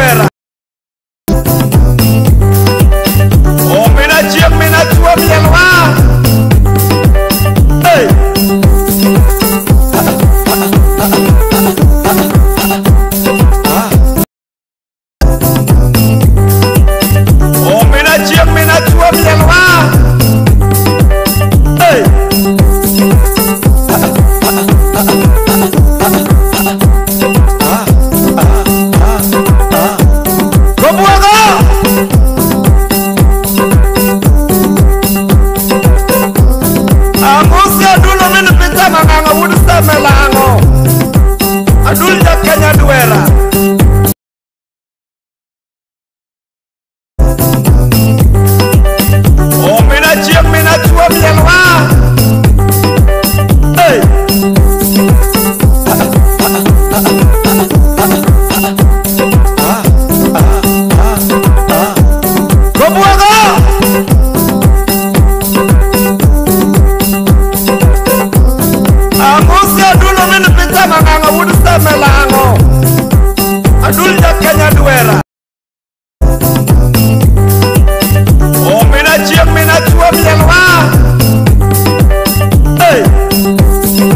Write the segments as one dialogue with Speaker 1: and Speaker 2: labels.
Speaker 1: perra. usi dulu nini pijama nganga wudu sama lango adul ja kenya duwera. O mina chieng mina chuom yelwa hey.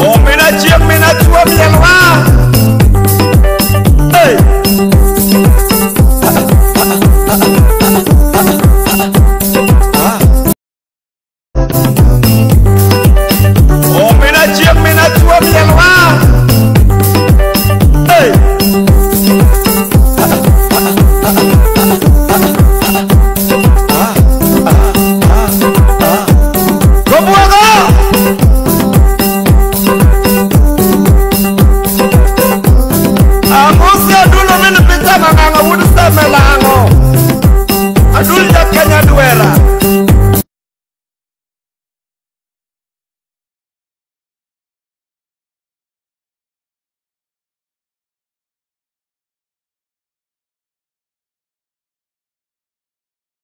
Speaker 1: Oh, mina chieng mina chuom yelwa por salvar.